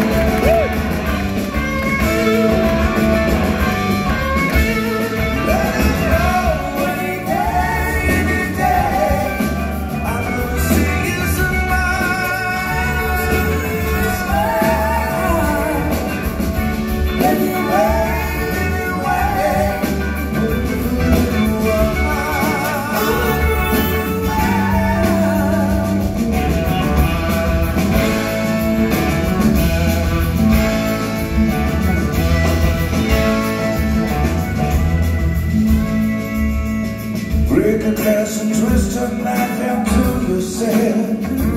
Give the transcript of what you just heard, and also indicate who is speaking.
Speaker 1: Woo! Break a and twist a knife into yourself.